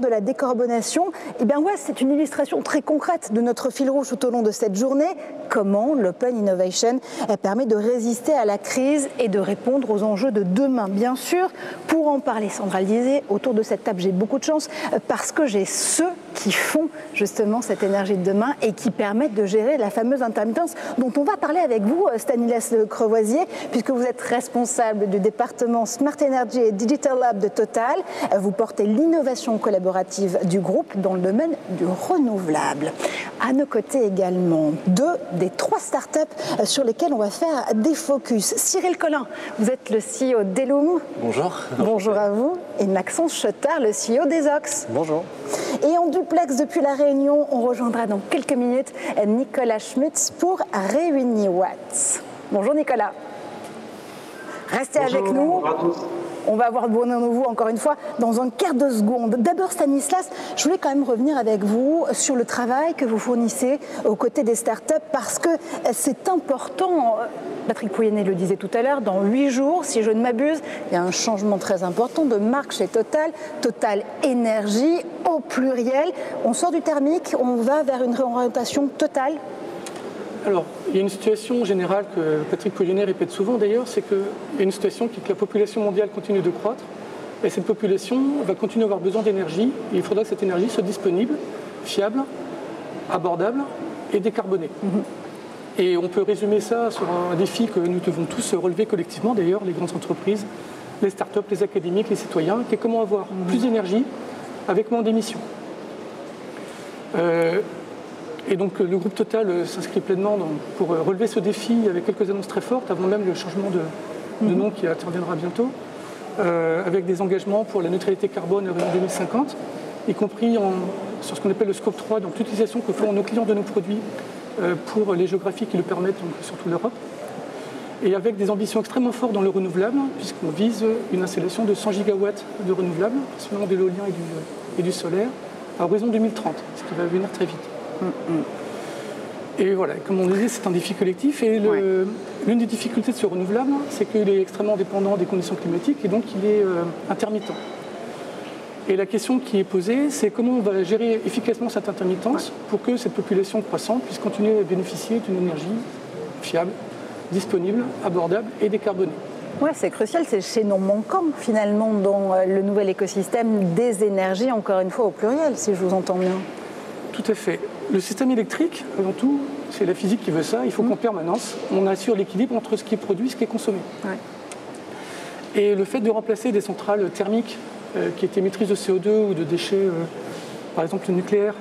de la décarbonation. Eh bien ouais, c'est une illustration très concrète de notre fil rouge tout au long de cette journée. Comment l'Open Innovation permet de résister à la crise et de répondre aux enjeux de demain. Bien sûr, pour en parler, Sandra autour de cette table, j'ai beaucoup de chance parce que j'ai ceux qui font justement cette énergie de demain et qui permettent de gérer la fameuse intermittence dont on va parler avec vous, Stanislas Crevoisier, puisque vous êtes responsable du département Smart Energy et Digital Lab de Total. Vous portez l'innovation collaborative du groupe dans le domaine du renouvelable. À nos côtés également, deux des trois startups sur lesquelles on va faire des focus. Cyril Collin, vous êtes le CEO d'Elum. Bonjour. Bonjour à vous. Et Maxence Chotard, le CEO des Ox. Bonjour. Et en duplex depuis La Réunion, on rejoindra dans quelques minutes Nicolas Schmitz pour Réuni Watts. Bonjour Nicolas. Restez avec nous. Bonjour à tous. On va avoir nouveau encore une fois dans un quart de seconde. D'abord Stanislas, je voulais quand même revenir avec vous sur le travail que vous fournissez aux côtés des startups parce que c'est important. Patrick Pouyanné le disait tout à l'heure, dans huit jours, si je ne m'abuse, il y a un changement très important de marque chez Total, Total Énergie au pluriel. On sort du thermique, on va vers une réorientation totale alors, il y a une situation générale que Patrick Pouyanné répète souvent d'ailleurs, c'est qu'il y a une situation qui est que la population mondiale continue de croître, et cette population va continuer à avoir besoin d'énergie, il faudra que cette énergie soit disponible, fiable, abordable et décarbonée. Et on peut résumer ça sur un défi que nous devons tous relever collectivement, d'ailleurs, les grandes entreprises, les startups, les académiques, les citoyens, qui est comment avoir plus d'énergie avec moins d'émissions. Euh, et donc le groupe Total euh, s'inscrit pleinement dans- pour euh, relever ce défi avec quelques annonces très fortes, avant même le changement de, de nom qui interviendra bientôt, euh, avec des engagements pour la neutralité carbone en 2050, y compris en- sur ce qu'on appelle le scope 3, donc l'utilisation que font nos clients de nos produits euh, pour les géographies qui le permettent, donc surtout l'Europe. Et avec des ambitions extrêmement fortes dans le renouvelable, puisqu'on vise une installation de 100 gigawatts de renouvelables, principalement de l'éolien et du, et du solaire, à horizon 2030, ce qui va venir très vite. Et voilà, comme on disait, c'est un défi collectif. Et le- l'une des difficultés de ce renouvelable, c'est qu'il est extrêmement dépendant des conditions climatiques et donc il est euh, intermittent. Et la question qui est posée, c'est comment on va gérer efficacement cette intermittence pour que cette population croissante puisse continuer à bénéficier d'une énergie fiable, disponible, abordable et décarbonée. Ouais, c'est crucial, c'est chez non manquant finalement dans euh, le nouvel écosystème des énergies, encore une fois au pluriel, si je vous entends bien. Tout à fait. Le système électrique, avant tout, c'est la physique qui veut ça. Il faut qu'en permanence, on assure l'équilibre entre ce qui est produit et ce qui est consommé. Ouais. Et le fait de remplacer des centrales thermiques euh, qui étaient émettrices de CO2 ou de déchets, euh, par exemple le nucléaire,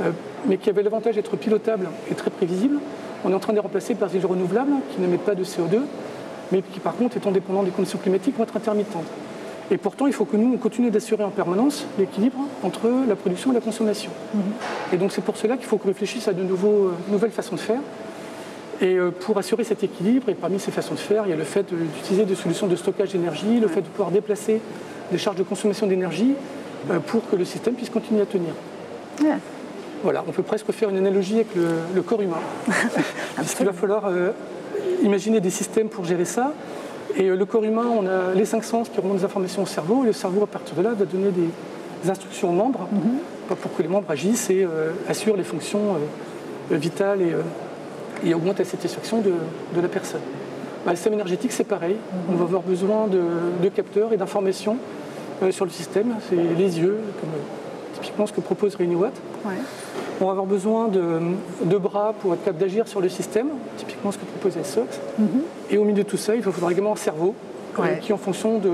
euh, mais qui avaient l'avantage d'être pilotables et très prévisibles, on est en train de les remplacer par des renouvelables qui n'émettent pas de CO2, mais qui par contre, étant dépendants des conditions climatiques, vont être intermittentes. Et pourtant, il faut que nous, on continue d'assurer en permanence l'équilibre entre la production et la consommation. Et donc c'est pour cela qu'il faut qu'on réfléchisse à de nouveaux, euh, nouvelles façons de faire. Et euh, pour assurer cet équilibre, et parmi ces façons de faire, il y a le fait de- d'utiliser des solutions de stockage d'énergie, le fait de pouvoir déplacer des charges de consommation d'énergie euh, pour que le système puisse continuer à tenir. Voilà, on peut presque faire une analogie avec le, le corps humain. Puisqu'il va falloir euh, imaginer des systèmes pour gérer ça. Et euh, le corps humain, on a les cinq sens qui remontent des informations au cerveau, et le cerveau, à partir de là, va donner des, des instructions aux membres pour que les membres agissent et euh, assurent les fonctions euh, vitales et, euh, et augmentent la satisfaction de, de la personne. Bah, le système énergétique, c'est pareil. On va avoir besoin de, de capteurs et d'informations sur le système. C'est les yeux, comme typiquement ce que propose ReneWatt. Ouais. On va avoir besoin de, de bras pour être capable d'agir sur le système, typiquement ce que propose SOX. Et au milieu de tout ça, il va faudra également un cerveau euh, Ouais. qui, en fonction de,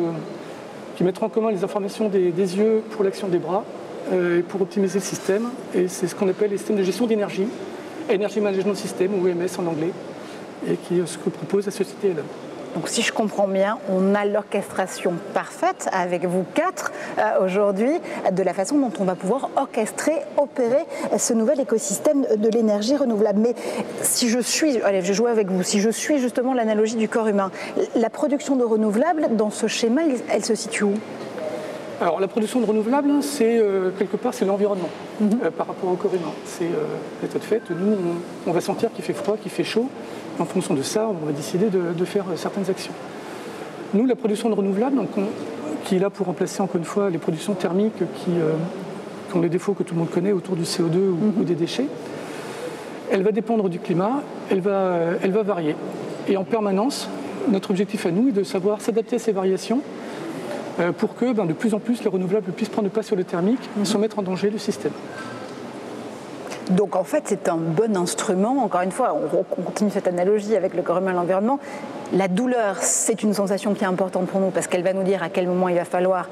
qui mettra en commun les informations des, des yeux pour l'action des bras euh, et pour optimiser le système. Et c'est ce qu'on appelle les systèmes de gestion d'énergie, Energy Management System ou EMS en anglais, et qui est ce que propose la société elle. Donc si je comprends bien, on a l'orchestration parfaite avec vous quatre euh, aujourd'hui de la façon dont on va pouvoir orchestrer, opérer ce nouvel écosystème de l'énergie renouvelable. Mais si je suis, allez, je jouer avec vous, si je suis justement l'analogie du corps humain, la production de renouvelables dans ce schéma, elle se situe où? Alors la production de renouvelables, c'est euh, quelque part c'est l'environnement euh, par rapport au corps humain. C'est euh, l'état de fait. Nous, on, on va sentir qu'il fait froid, qu'il fait chaud. En fonction de ça, on va décider de, de faire certaines actions. Nous, la production de renouvelables, donc, on- qui est là pour remplacer encore une fois les productions thermiques qui, ont les défauts que tout le monde connaît autour du CO2 ou, mhm. des déchets. Elle va dépendre du climat, elle va, elle va varier. Et en permanence, notre objectif à nous est de savoir s'adapter à ces variations pour que ben, de plus en plus les renouvelables puissent prendre le pas sur le thermique mhm. sans mettre en danger le système. Donc en fait, c'est un bon instrument. Encore une fois, on continue cette analogie avec le corps humain et l'environnement. La douleur, c'est une sensation qui est importante pour nous parce qu'elle va nous dire à quel moment il va falloir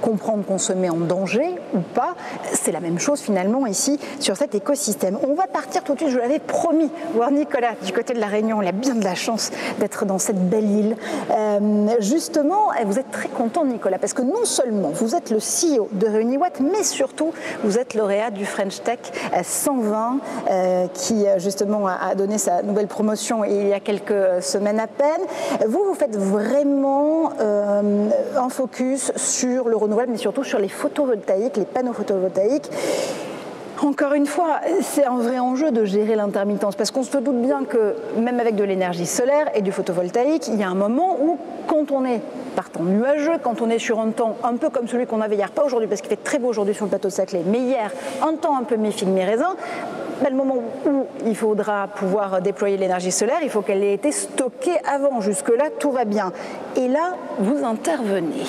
comprendre qu'on se met en danger ou pas. C'est la même chose finalement ici sur cet écosystème. On va partir tout de suite, je l'avais promis, voir Nicolas du côté de la Réunion. Il a bien de la chance d'être dans cette belle île. Euh, justement, vous êtes très content Nicolas parce que non seulement vous êtes le CEO de ReuniWatt, mais surtout vous êtes lauréat du French Tech 120 euh, qui justement a donné sa nouvelle promotion il y a quelques semaines à peine. Vous, vous faites vraiment euh, un focus sur le mais surtout sur les photovoltaïques, les panneaux photovoltaïques. Encore une fois, c'est un vrai enjeu de gérer l'intermittence, parce qu'on se doute bien que même avec de l'énergie solaire et du photovoltaïque, il y a un moment où, quand on est par temps nuageux, quand on est sur un temps un peu comme celui qu'on avait hier, pas aujourd'hui parce qu'il fait très beau aujourd'hui sur le plateau de Saclay, mais hier, un temps un peu mi-figue mi-raisin, ben, le moment où il faudra pouvoir déployer l'énergie solaire, il faut qu'elle ait été stockée avant. Jusque-là, tout va bien. Et là, vous intervenez.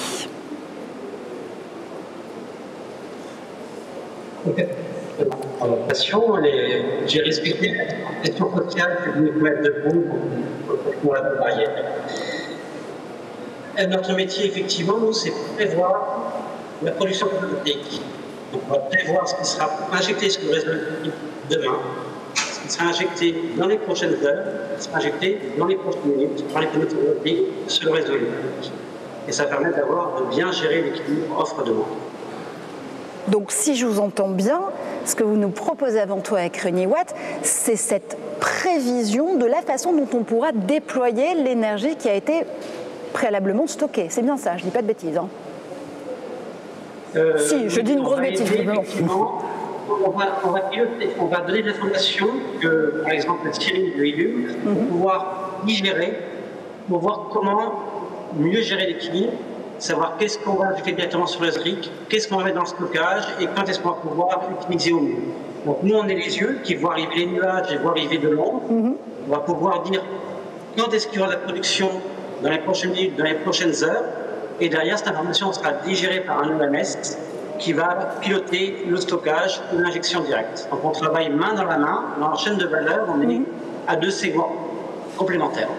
J'ai respecté la question sociale que vous mettre debout pour la barrière. Notre métier, effectivement, nous, c'est prévoir la production politique. on va prévoir ce qui sera injecté sur le réseau demain, ce qui sera injecté dans les prochaines heures, ce qui sera injecté dans les prochaines minutes par les politiques sur le réseau électrique. Et ça permet d'avoir de bien gérer l'équilibre offre-demande. Donc si je vous entends bien, ce que vous nous proposez avant tout avec Watt, c'est cette prévision de la façon dont on pourra déployer l'énergie qui a été préalablement stockée. C'est bien ça, je ne dis pas de bêtises. Hein. Euh, si, je dis une grosse bêtise. On va, on, va on va, donner de l'information que, par exemple, la Syrie de l'ILU, pour mhm. pouvoir digérer, pour voir comment mieux gérer l'équilibre savoir qu'est-ce qu'on va ajouter directement sur le SRIC, qu'est-ce qu'on va mettre dans le stockage et quand est-ce qu'on va pouvoir utiliser au mieux. Donc nous, on est les yeux qui voient arriver les nuages et voient arriver de l'ombre. Mhm. On va pouvoir dire quand est-ce qu'il y aura la production dans les prochaines minutes, dans les prochaines heures. Et derrière, cette information sera digérée par un OMS qui va piloter le stockage ou l'injection directe. Donc on travaille main dans la main, dans la chaîne de valeur, on est mhm. à deux segments complémentaires.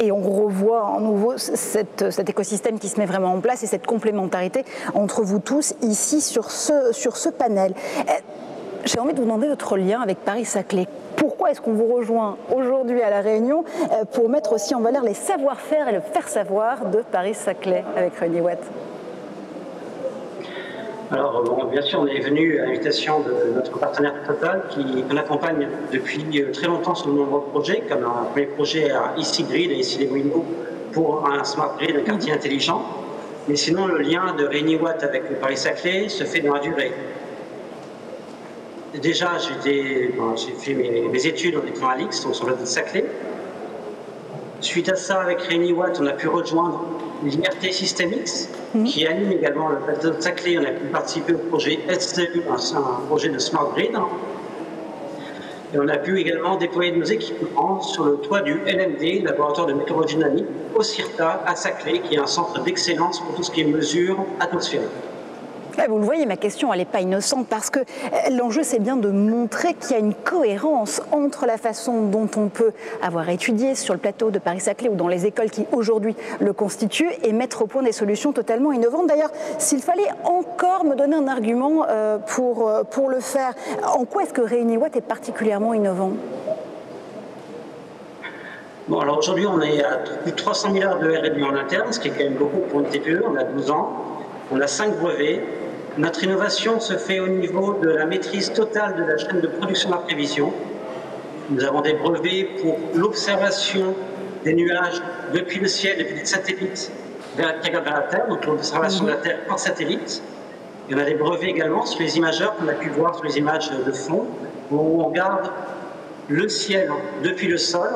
Et on revoit en nouveau cet écosystème qui se met vraiment en place et cette complémentarité entre vous tous ici sur ce, sur ce panel. Eh, j'ai envie de vous demander votre lien avec Paris-Saclay. Pourquoi est-ce qu'on vous rejoint aujourd'hui à La Réunion eh, pour mettre aussi en valeur les savoir-faire et le faire-savoir de Paris-Saclay avec Réunion Watt? Alors, bien sûr, on est venu à l'invitation de notre partenaire Total qui qu'on accompagne depuis euh, très longtemps sur de nombreux projets, comme un premier projet à ici Grid et ici Windows pour un smart grid, un quartier mhm. intelligent. Mais sinon, le lien de Réunion Watt avec le Paris-Saclay se fait dans la durée. Déjà, j'ai fait mes, études en étant à l'X, sur le Saclay. Suite à ça, avec Réunion Watt, on a pu rejoindre l'IRT Systemix, Mhm. qui anime également le plateau de Saclay. On a pu participer au projet SCU, un, projet de Smart Grid. Et on a pu également déployer nos équipements sur le toit du LMD, laboratoire de météorologie dynamique, au CIRTA à Saclay, qui est un centre d'excellence pour tout ce qui est mesures atmosphériques. Vous le voyez, ma question, elle n'est pas innocente parce que euh, l'enjeu, c'est bien de montrer qu'il y a une cohérence entre la façon dont on peut avoir étudié sur le plateau de Paris-Saclay ou dans les écoles qui aujourd'hui le constituent et mettre au point des solutions totalement innovantes. D'ailleurs, s'il fallait encore me donner un argument euh, pour, euh, pour le faire, en quoi est-ce que Réuniwatt est particulièrement innovant? Bon, alors aujourd'hui, on est à plus de 300 milliards de R&D en interne, ce qui est quand même beaucoup pour une TPE. On a 12 ans, on a 5 brevets, notre innovation se fait au niveau de la maîtrise totale de la chaîne de production la prévision. Nous avons des brevets pour l'observation des nuages depuis le ciel, depuis les satellites vers, vers la Terre, donc l'observation de la Terre par satellite. Y en a des brevets également sur les imageurs qu'on a pu voir sur les images de fond, où on regarde le ciel depuis le sol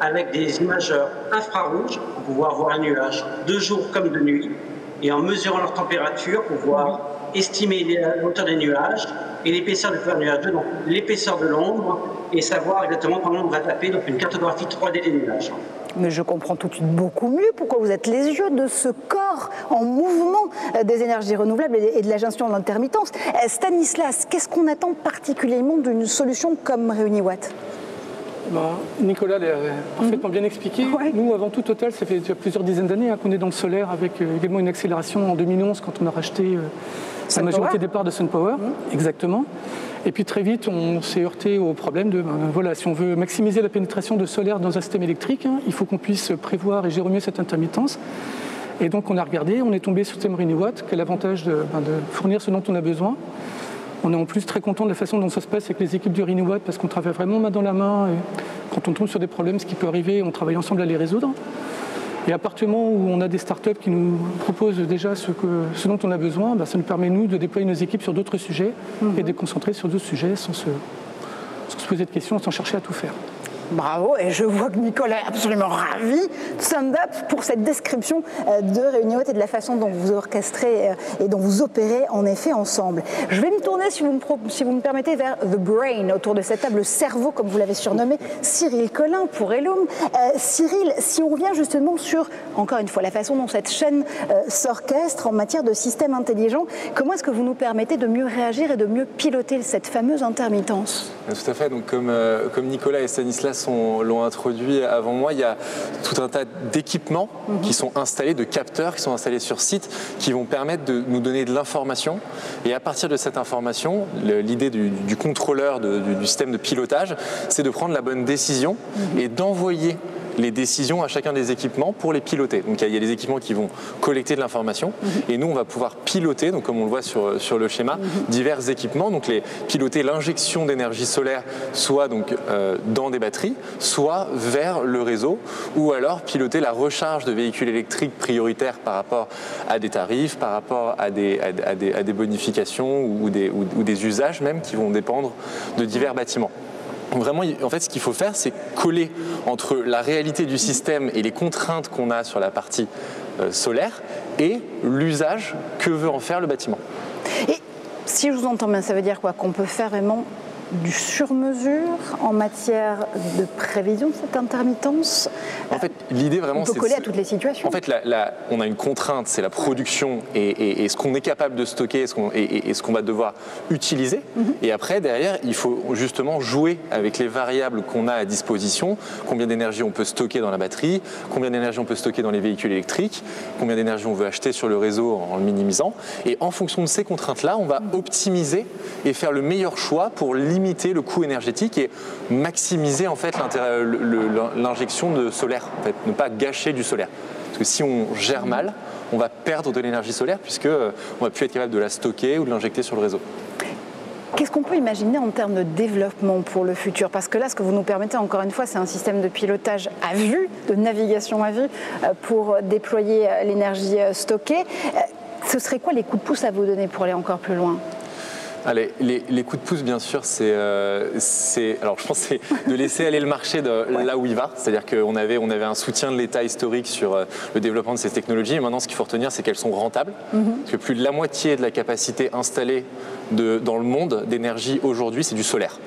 avec des imageurs infrarouges pour pouvoir voir un nuage de jour comme de nuit et en mesurant leur température, pouvoir estimer la hauteur des nuages et l'épaisseur du nuage, donc l'épaisseur de l'ombre, et savoir exactement comment on va taper, donc une cartographie 3D des nuages. Mais je comprends tout de suite beaucoup mieux pourquoi vous êtes les yeux de ce corps en mouvement euh, des énergies renouvelables et de la gestion de l'intermittence. Euh, Stanislas, qu'est-ce qu'on attend particulièrement d'une solution comme ReuniWatt ben, Nicolas l'a parfaitement bien expliqué. Nous, avant tout, Total, ça fait déjà plusieurs dizaines d'années hein, qu'on est dans le solaire avec euh, également une accélération en 2011 quand on a racheté la majorité des parts de SunPower. Mmh. Exactement. Et puis très vite, on s'est heurté au problème de, ben, voilà, si on veut maximiser la pénétration de solaire dans un système électrique, hein, il faut qu'on puisse prévoir et gérer mieux cette intermittence. Et donc on a regardé, on est tombé sur Système Watt, qui a l'avantage ben, de, fournir ce dont on a besoin. On est en plus très content de la façon dont ça se passe avec les équipes du Watt parce qu'on travaille vraiment main dans la main. Et quand on tombe sur des problèmes, ce qui peut arriver, on travaille ensemble à les résoudre. Et à partir du moment où on a des startups qui nous proposent déjà ce, ce dont on a besoin, bah, ça nous permet, nous, de déployer nos équipes sur d'autres sujets et de concentrer sur d'autres sujets sans se, sans se poser de questions, sans chercher à tout faire. Bravo, et je vois que Nicolas est absolument ravi. Send up pour cette description euh, de Réunion et de la façon dont vous orchestrez euh, et dont vous opérez en effet ensemble. Je vais me tourner, si vous me, permettez, vers The Brain, autour de cette table, le cerveau, comme vous l'avez surnommé, Cyril Collin pour Elum. Euh, Cyril, si on revient justement sur, encore une fois, la façon dont cette chaîne s'orchestre en matière de système intelligent, comment est-ce que vous nous permettez de mieux réagir et de mieux piloter cette fameuse intermittence? Tout à fait. Donc, comme Nicolas et Stanislas l'ont introduit avant moi, il y a tout un tas d'équipements qui sont installés, de capteurs qui sont installés sur site, qui vont permettre de nous donner de l'information. Et à partir de cette information, l'idée du, contrôleur du, système de pilotage, c'est de prendre la bonne décision et d'envoyer les décisions à chacun des équipements pour les piloter. Donc il y a des équipements qui vont collecter de l'information mhm. et nous on va pouvoir piloter, donc comme on le voit sur, sur le schéma, mhm. divers équipements. Donc les piloter l'injection d'énergie solaire soit donc euh, dans des batteries, soit vers le réseau, ou alors piloter la recharge de véhicules électriques prioritaires par rapport à des tarifs, par rapport à des, à des, à des bonifications ou des, ou des usages même qui vont dépendre de divers bâtiments vraiment, en fait, ce qu'il faut faire, c'est coller entre la réalité du système et les contraintes qu'on a sur la partie euh, solaire et l'usage que veut en faire le bâtiment. Et si je vous entends bien, ça veut dire quoi? Qu'on peut faire vraiment du sur-mesure en matière de prévision de cette intermittence En fait, l'idée vraiment, c'est... On peut coller à toutes les situations. En fait, on a une contrainte, c'est la production et, ce qu'on est capable de stocker et, ce qu'on va devoir utiliser. Mhm. Et après, derrière, il faut justement jouer avec les variables qu'on a à disposition. Combien d'énergie on peut stocker dans la batterie, combien d'énergie on peut stocker dans les véhicules électriques, combien d'énergie on veut acheter sur le réseau en le minimisant. Et en fonction de ces contraintes-là, on va mhm. optimiser et faire le meilleur choix pour limiter le coût énergétique et maximiser en fait l'injection de solaire, ne pas gâcher du solaire. Parce que si on gère mal, on va perdre de l'énergie solaire puisque euh, on va plus être capable de la stocker ou de l'injecter sur le réseau. Qu'est-ce qu'on peut imaginer en termes de développement pour le futur? Parce que là, ce que vous nous permettez, encore une fois, c'est un système de pilotage à vue, de navigation à vue, euh, pour déployer euh, l'énergie stockée. Ce serait quoi les coups de pouce à vous donner pour aller encore plus loin? Allez, les, coups de pouce, bien sûr, euh, c'est, alors je pense, c'est de laisser aller le marché de là où il va. C'est-à-dire qu'on avait, on avait un soutien de l'État historique sur euh, le développement de ces technologies. Et maintenant, ce qu'il faut retenir, c'est qu'elles sont rentables. Mhm. Parce que plus de la moitié de la capacité installée de, dans le monde d'énergie aujourd'hui, c'est du solaire.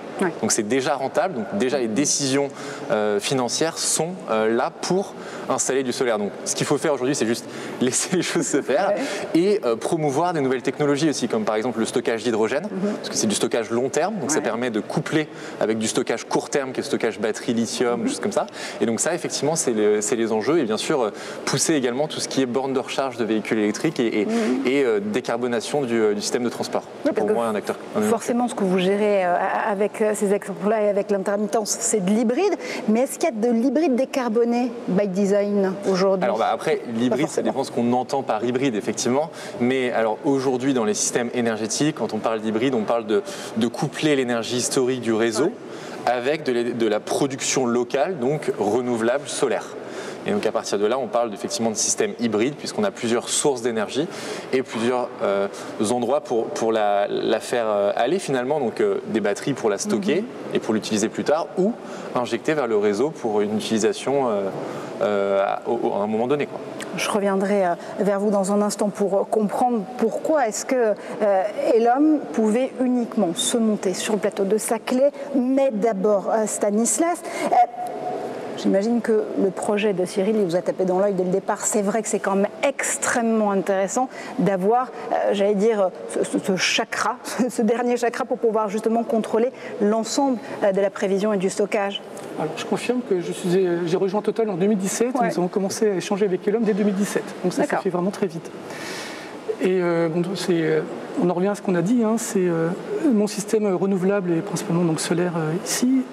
Donc c'est déjà rentable. Donc déjà, les décisions euh, financières sont là pour installer du solaire. Donc ce qu'il faut faire aujourd'hui, c'est juste laisser les choses se faire et promouvoir des nouvelles technologies aussi, comme par exemple le stockage d'hydrogène. Mhm. parce que c'est du stockage long terme, donc ça permet de coupler avec du stockage court terme, qui est le stockage batterie, lithium, mm choses comme ça. Et donc ça, effectivement, c'est les enjeux. Et bien sûr, euh, pousser également tout ce qui est borne de recharge de véhicules électriques et, mhm. euh, décarbonation euh, du, système de transport. pour moi un acteur. forcément, ce que vous gérez avec ces exemples-là et avec l'intermittence, c'est de l'hybride. Mais est-ce qu'il y a de l'hybride décarboné by design aujourd'hui? Alors bah, après, l'hybride, ça dépend ce qu'on entend par hybride, effectivement. Mais alors aujourd'hui, dans les systèmes énergétiques, quand on parle d'hybride, on parle de, coupler l'énergie historique du réseau avec de, la production locale, donc renouvelable solaire. Et donc à partir de là, on parle effectivement de système hybride, puisqu'on a plusieurs sources d'énergie et plusieurs euh, endroits pour, pour la, faire euh, aller finalement, donc euh, des batteries pour la stocker mhm. et pour l'utiliser plus tard, ou injecter vers le réseau pour une utilisation à, un moment donné. Je reviendrai vers vous dans un instant pour comprendre pourquoi est-ce que Elom pouvait uniquement se monter sur le plateau de Saclay, mais d'abord Stanislas. J'imagine que le projet de Cyril, il vous a tapé dans l'œil dès le départ. C'est vrai que c'est quand même extrêmement intéressant d'avoir, euh, j'allais dire, ce, chakra, ce dernier chakra pour pouvoir justement contrôler l'ensemble euh, de la prévision et du stockage. Alors, je confirme que j'ai rejoint Total en 2017. Nous avons commencé à échanger avec Elom dès 2017. Donc ça, ça fait vraiment très vite. Et euh, bon, on en revient à ce qu'on a dit, hein, c'est mon système renouvelable et principalement donc solaire ici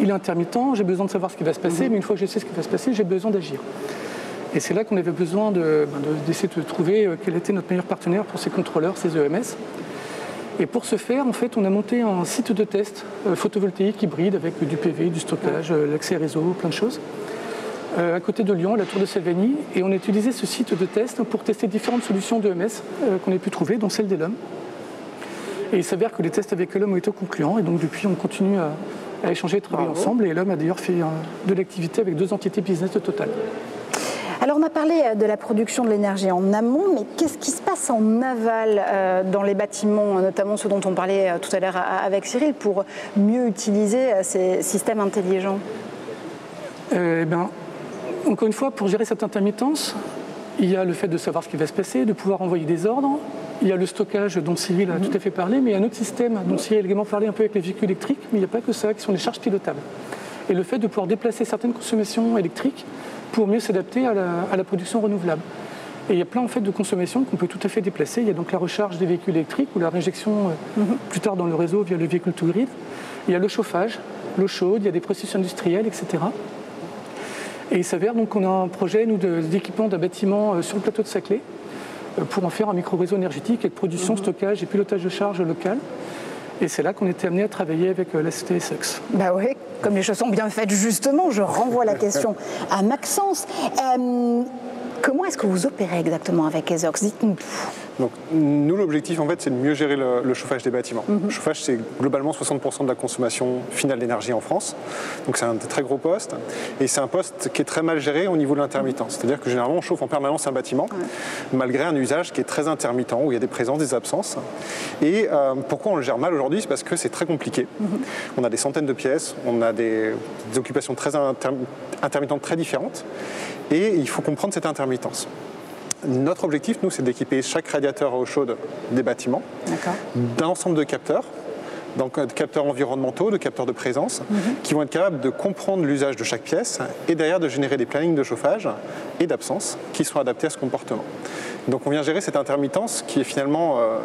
il est intermittent, j'ai besoin de savoir ce qui va se passer, mhm. mais une fois que je sais ce qui va se passer, j'ai besoin d'agir. Et c'est là qu'on avait besoin ben, d'essayer de, de, trouver euh, quel était notre meilleur partenaire pour ces contrôleurs, ces EMS. Et pour ce faire, en fait, on a monté un site de test euh, photovoltaïque hybride avec du PV, du stockage, euh, l'accès réseau, plein de choses. à côté de Lyon, la tour de Salvani, et on a utilisé ce site de test pour tester différentes solutions d'EMS qu'on a pu trouver, dont celle d'Elom. Et il s'avère que les tests avec Elom ont été concluants, et donc depuis, on continue à, à échanger et travailler ensemble. Et l'homme a d'ailleurs fait de l'activité avec deux entités business de Total. Alors on a parlé euh, de la production de l'énergie en amont, mais qu'est-ce qui se passe en aval euh, dans les bâtiments, notamment ceux dont on parlait euh, tout à l'heure avec Cyril, pour mieux utiliser ces systèmes intelligents? Eh bien, Encore une fois, pour gérer cette intermittence, il y a le fait de savoir ce qui va se passer, de pouvoir envoyer des ordres, il y a le stockage dont Cyril a tout à fait parlé, mais il y a un autre système dont Cyril a également parlé un peu avec les véhicules électriques, mais il n'y a pas que ça, qui sont les charges pilotables. Et le fait de pouvoir déplacer certaines consommations électriques pour mieux s'adapter à, la, production renouvelable. Et il y a plein en fait, de consommations qu'on peut tout à fait déplacer. Il y a donc la recharge des véhicules électriques ou la réinjection euh, mhm. plus tard dans le réseau via le véhicule to grid. Il y a le chauffage, l'eau chaude, il y a des processus industriels, etc. Et il s'avère donc qu'on a un projet nous d'équipement d'un bâtiment euh, sur le plateau de Saclay euh, pour en faire un micro-réseau énergétique avec production, mhm. stockage et pilotage de charge local. Et c'est là qu'on était amené à travailler avec euh, la société Essex. Bah oui, comme les choses sont bien faites justement, je renvoie la question à Maxence. Euh, comment est-ce que vous opérez exactement avec Essex? Dites-nous. Donc, nous, l'objectif, en fait, c'est de mieux gérer le, chauffage des bâtiments. Mhm. Le chauffage, c'est globalement 60% de la consommation finale d'énergie en France. Donc, c'est un très gros poste. Et c'est un poste qui est très mal géré au niveau de l'intermittence. C'est-à-dire que généralement, on chauffe en permanence un bâtiment, malgré un usage qui est très intermittent, où il y a des présences, des absences. Et euh, pourquoi on le gère mal aujourd'hui? C'est parce que c'est très compliqué. Mhm. On a des centaines de pièces, on a des, occupations très intermittentes très différentes. Et il faut comprendre cette intermittence. Notre objectif, nous, c'est d'équiper chaque radiateur à eau chaude des bâtiments d'un ensemble de capteurs donc de capteurs environnementaux, de capteurs de présence, mhm. qui vont être capables de comprendre l'usage de chaque pièce et derrière de générer des plannings de chauffage et d'absence qui sont adaptés à ce comportement. Donc on vient gérer cette intermittence qui est finalement euh,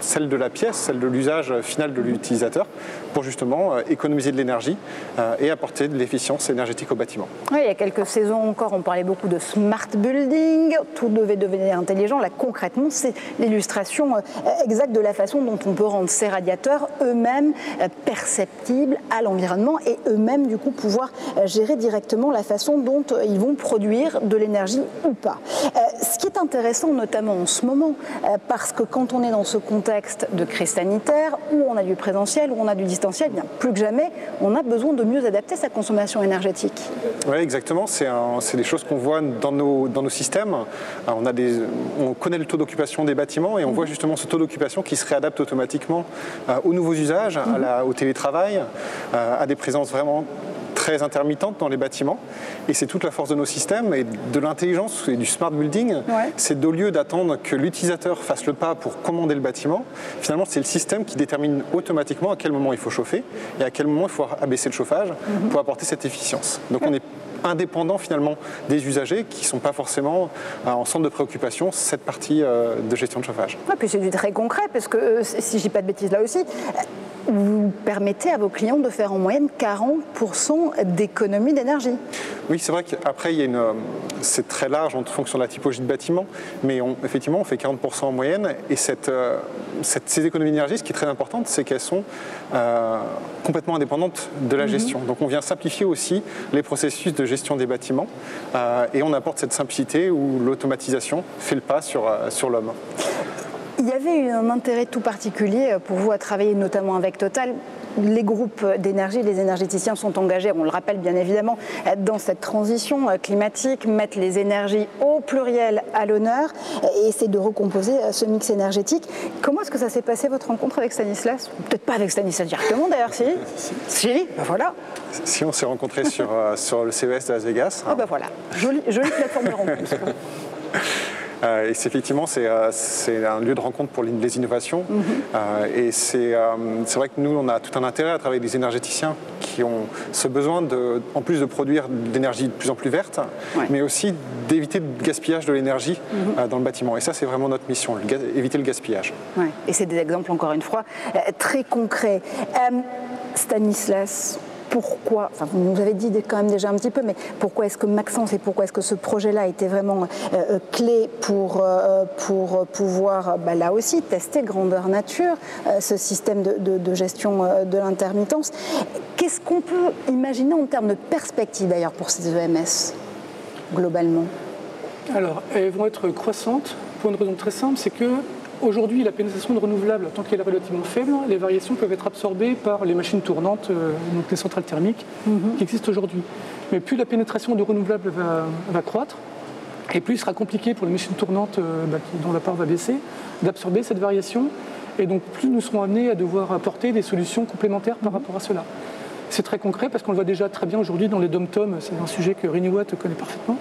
celle de la pièce, celle de l'usage final de l'utilisateur, pour justement euh, économiser de l'énergie euh, et apporter de l'efficience énergétique au bâtiment. Oui, il y a quelques saisons encore, on parlait beaucoup de smart building, tout devait devenir intelligent. Là, concrètement, c'est l'illustration exacte de la façon dont on peut rendre ces radiateurs eux-mêmes perceptibles à l'environnement et eux-mêmes, du coup, pouvoir gérer directement la façon dont ils vont produire de l'énergie ou pas. Intéressant, notamment en ce moment, euh, parce que quand on est dans ce contexte de crise sanitaire, où on a du présentiel, où on a du distanciel, bien plus que jamais, on a besoin de mieux adapter sa consommation énergétique. Oui, exactement. C'est des choses qu'on voit dans nos, dans nos systèmes. on, a des, on connaît le taux d'occupation des bâtiments et on voit justement ce taux d'occupation qui se réadapte automatiquement euh, aux nouveaux usages, à la, au télétravail, euh, à des présences vraiment très intermittente dans les bâtiments. Et c'est toute la force de nos systèmes et de l'intelligence et du smart building. C'est au lieu d'attendre que l'utilisateur fasse le pas pour commander le bâtiment, finalement, c'est le système qui détermine automatiquement à quel moment il faut chauffer et à quel moment il faut abaisser le chauffage mhm. pour apporter cette efficience. Donc on est indépendant finalement des usagers qui ne sont pas forcément euh, en centre de préoccupation cette partie euh, de gestion de chauffage. Ouais, puis c'est du très concret parce que euh, si je dis pas de bêtises là aussi, vous permettez à vos clients de faire en moyenne 40% d'économie d'énergie. Oui, c'est vrai qu'après, c'est très large en fonction de la typologie de bâtiment, mais effectivement, on fait 40% en moyenne. Et euh, cette, ces économies d'énergie, ce qui est très important, c'est qu'elles sont euh, complètement indépendantes de la mhm. gestion. Donc on vient simplifier aussi les processus de gestion des bâtiments euh, et on apporte cette simplicité où l'automatisation fait le pas sur, sur l'homme. Il y avait un intérêt tout particulier pour vous à travailler notamment avec Total les groupes d'énergie, les énergéticiens sont engagés, on le rappelle bien évidemment, dans cette transition climatique, mettre les énergies au pluriel à l'honneur et essayer de recomposer ce mix énergétique. Comment est-ce que ça s'est passé votre rencontre avec Stanislas? Peut-être pas avec Stanislas directement d'ailleurs, si Si, ben voilà. Si on s'est rencontrés sur, euh, sur le CES de Las Vegas. Ah ben voilà, jolie, jolie plateforme de rencontre. Euh, et effectivement, euh, c'est un lieu de rencontre pour les innovations. Mhm. Euh, et c'est vrai que nous, on a tout un intérêt à travailler avec des énergéticiens qui ont ce besoin, de, en plus de produire de l'énergie de plus en plus verte, mais aussi d'éviter le gaspillage de l'énergie mhm. dans le bâtiment. Et ça, c'est vraiment notre mission, éviter le gaspillage. Et c'est des exemples, encore une fois, très concrets. Stanislas, pourquoi, vous nous avez dit quand même déjà un petit peu, mais pourquoi est-ce que Maxence et pourquoi est-ce que ce projet-là était vraiment euh, euh, clé pour, euh, pour pouvoir bah, là aussi tester grandeur nature ce système de, gestion de l'intermittence? Qu'est-ce qu'on peut imaginer en termes de perspective d'ailleurs pour ces EMS globalement? Alors, elles vont être croissantes. Pour une raison très simple, c'est que Aujourd'hui, la pénétration de renouvelables, tant qu'elle est relativement faible, les variations peuvent être absorbées par les machines tournantes, euh, donc les centrales thermiques, mhm. qui existent aujourd'hui. Mais plus la pénétration de renouvelables va, croître, et plus il sera compliqué pour les machines tournantes, euh, bah, dont la part va baisser, d'absorber cette variation. Et donc plus nous serons amenés à devoir apporter des solutions complémentaires par rapport à cela. C'est très concret parce qu'on le voit déjà très bien aujourd'hui dans les dom-tom, c'est un sujet que Watt connaît parfaitement.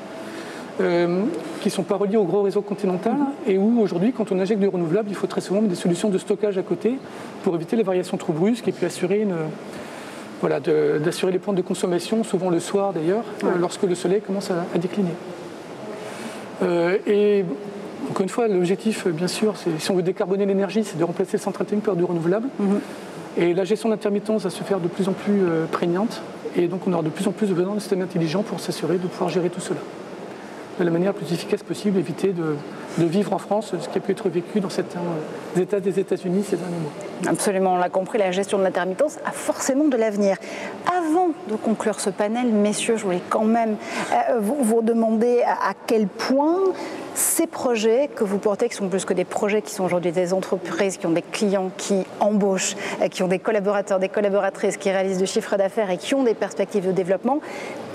Euh, qui ne sont pas reliés au gros réseau continental et où aujourd'hui, quand on injecte du renouvelable, il faut très souvent des solutions de stockage à côté pour éviter les variations trop brusques et puis assurer une, voilà, d'assurer les points de consommation, souvent le soir d'ailleurs, euh, lorsque le soleil commence à, décliner. Euh, et encore une fois, l'objectif, bien sûr, c'est, si on veut décarboner l'énergie, c'est de remplacer le central thermique par du renouvelable. Mhm. Et la gestion d'intermittence va se faire de plus en plus prégnante. Et donc, on aura de plus en plus besoin de systèmes intelligents pour s'assurer de pouvoir gérer tout cela de la manière la plus efficace possible, éviter de, vivre en France ce qui a pu être vécu dans certains États des États-Unis ces derniers mois. Absolument, on l'a compris, la gestion de l'intermittence a forcément de l'avenir. Avant de conclure ce panel, messieurs, je voulais quand même euh, vous, demander à, quel point ces projets que vous portez, qui sont plus que des projets, qui sont aujourd'hui des entreprises, qui ont des clients, qui embauchent, euh, qui ont des collaborateurs, des collaboratrices, qui réalisent du chiffre d'affaires et qui ont des perspectives de développement,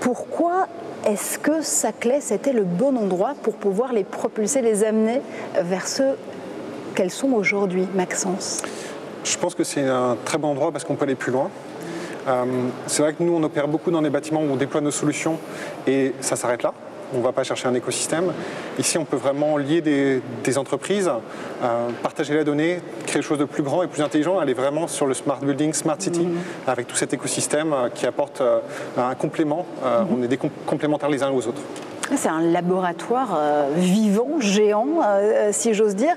pourquoi est-ce que Saclay, c'était le bon endroit pour pouvoir les propulser, les amener vers ce qu'elles sont aujourd'hui, Maxence? Je pense que c'est un très bon endroit parce qu'on peut aller plus loin. Euh, c'est vrai que nous, on opère beaucoup dans des bâtiments où on déploie nos solutions et ça s'arrête là on ne va pas chercher un écosystème. Ici, on peut vraiment lier des, entreprises, euh, partager la donnée, créer quelque chose de plus grand et plus intelligent, aller vraiment sur le smart building, smart city, mhm. avec tout cet écosystème euh, qui apporte euh, un complément. Mhm. On est des complémentaires les uns aux autres. C'est un laboratoire vivant, géant, si j'ose dire.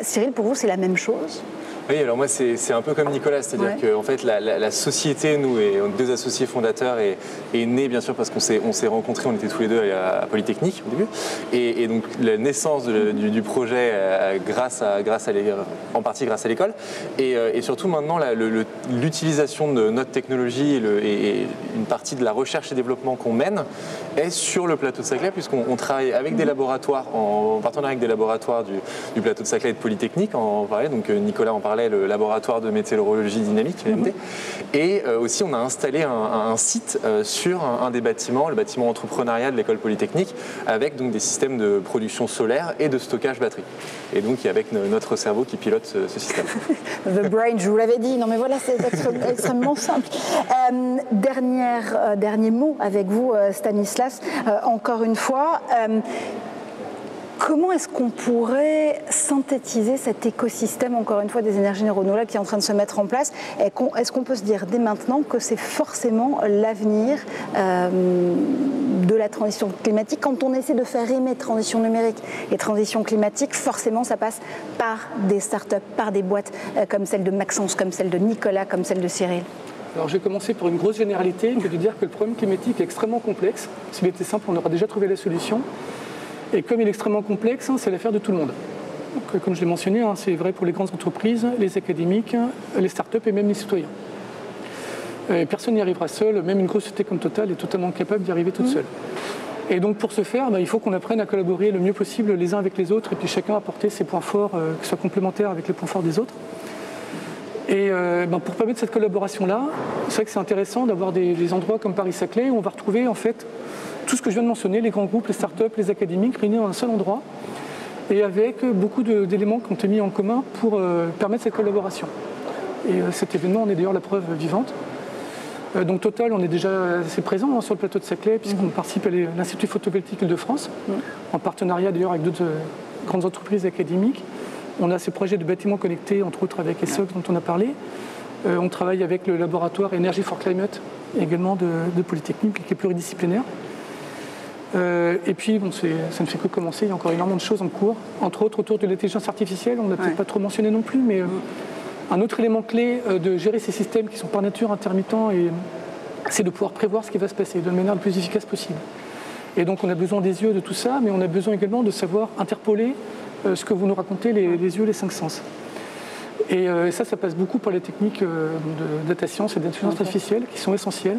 Cyril, pour vous, c'est la même chose? Oui, alors moi c'est un peu comme Nicolas, c'est-à-dire que en fait la, société, nous, et deux associés fondateurs, est, est née bien sûr parce qu'on s'est rencontrés, on était tous les deux à, Polytechnique au début, et, donc la naissance du, projet euh, grâce à, grâce à en partie grâce à l'école, et, euh, surtout maintenant l'utilisation de notre technologie et, une partie de la recherche et développement qu'on mène est sur le plateau de Saclay, puisqu'on travaille avec des laboratoires, en, partenariat avec des laboratoires du, plateau de Saclay et de Polytechnique, en parlait, donc euh, Nicolas en parlait le laboratoire de météorologie dynamique, mhm. Et euh, aussi, on a installé un, site euh, sur un, des bâtiments, le bâtiment entrepreneurial de l'école polytechnique, avec donc des systèmes de production solaire et de stockage batterie. Et donc, il y a avec notre cerveau qui pilote ce, système. The brain, je vous l'avais dit. Non, mais voilà, c'est extrêmement simple. Euh, dernière, dernier mot avec vous, Stanislas. encore une fois. Comment est-ce qu'on pourrait synthétiser cet écosystème, encore une fois, des énergies renouvelables qui est en train de se mettre en place? Est-ce qu'on peut se dire dès maintenant que c'est forcément l'avenir euh, de la transition climatique? Quand on essaie de faire aimer transition numérique et transition climatique, forcément, ça passe par des startups, par des boîtes euh, comme celle de Maxence, comme celle de Nicolas, comme celle de Cyril. Alors j'ai commencé par une grosse généralité, qui est de dire que le problème climatique est extrêmement complexe. S'il était simple, on aurait déjà trouvé la solution. Et comme il est extrêmement complexe, hein, c'est l'affaire de tout le monde. Euh, comme je l'ai mentionné, hein, c'est vrai pour les grandes entreprises, les académiques, les startups et même les citoyens. personne n'y arrivera seul, même une grosse société comme Total est totalement capable d'y arriver toute mmh. seule. Et donc pour ce faire, bah, il faut qu'on apprenne à collaborer le mieux possible les uns avec les autres et puis chacun apporter ses points forts, euh, qui soient complémentaires avec les points forts des autres. Et euh, ben, pour permettre cette collaboration-là, c'est vrai que c'est intéressant d'avoir des, endroits comme Paris-Saclay où on va retrouver en fait tout ce que je viens de mentionner, les grands groupes, les startups, les académiques réunis dans un seul endroit et avec beaucoup d'éléments qui ont été mis en commun pour euh, permettre cette collaboration. Et euh, cet événement en est d'ailleurs la preuve vivante. donc Total, on est déjà assez présent hein, sur le plateau de Saclay puisqu'on mm-hmm. participe à l'Institut photovoltaïque de France, mm-hmm. en partenariat d'ailleurs avec d'autres grandes entreprises académiques. On a ces projets de bâtiments connectés, entre autres avec ESSOC dont on a parlé. Euh, on travaille avec le laboratoire Energy for Climate, également de, Polytechnique, qui est pluridisciplinaire. Euh, et puis, bon, ça ne fait que commencer, il y a encore énormément de choses en cours, entre autres autour de l'intelligence artificielle, on n'a peut-être pas trop mentionné non plus, mais euh, un autre élément clé de gérer ces systèmes qui sont par nature intermittents, c'est de pouvoir prévoir ce qui va se passer de la manière la plus efficace possible. Et donc on a besoin des yeux de tout ça, mais on a besoin également de savoir interpoler euh, ce que vous nous racontez, les, yeux, les cinq sens. Et euh, ça, ça passe beaucoup par les techniques euh, de data science et d'intelligence artificielle qui sont essentielles.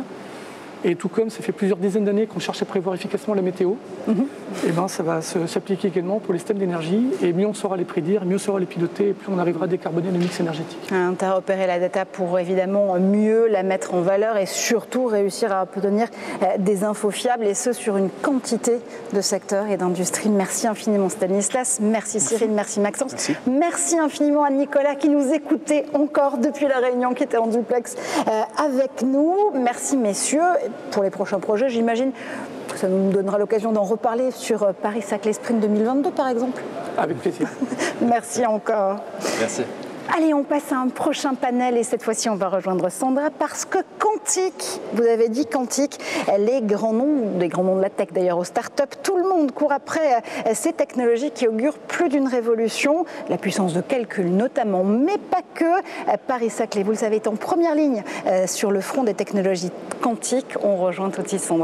Et tout comme ça fait plusieurs dizaines d'années qu'on cherche à prévoir efficacement la météo, mhm. et eh ben ça va s'appliquer également pour les systèmes d'énergie. Et mieux on saura les prédire, mieux on saura les piloter, et plus on arrivera à décarboner le mix énergétique. Interopérer la data pour évidemment mieux la mettre en valeur et surtout réussir à obtenir euh, des infos fiables, et ce sur une quantité de secteurs et d'industries. Merci infiniment Stanislas, merci Cyril, merci, Maxence, merci. infiniment à Nicolas qui nous écoutait encore depuis la réunion, qui était en duplex euh, avec nous. Merci messieurs pour les prochains projets, j'imagine que ça nous donnera l'occasion d'en reparler sur euh, Paris-Saclay Sprint 2022, par exemple. Avec plaisir. Merci encore. Merci. Allez, on passe à un prochain panel et cette fois-ci, on va rejoindre Sandra parce que Quantique, vous avez dit Quantique, les grands noms, des grands noms de la tech d'ailleurs aux startups, tout le monde court après euh, ces technologies qui augurent plus d'une révolution, la puissance de calcul notamment, mais pas que. Euh, Paris-Saclay, vous le savez, est en première ligne euh, sur le front des technologies quantiques. On rejoint tout de suite Sandra.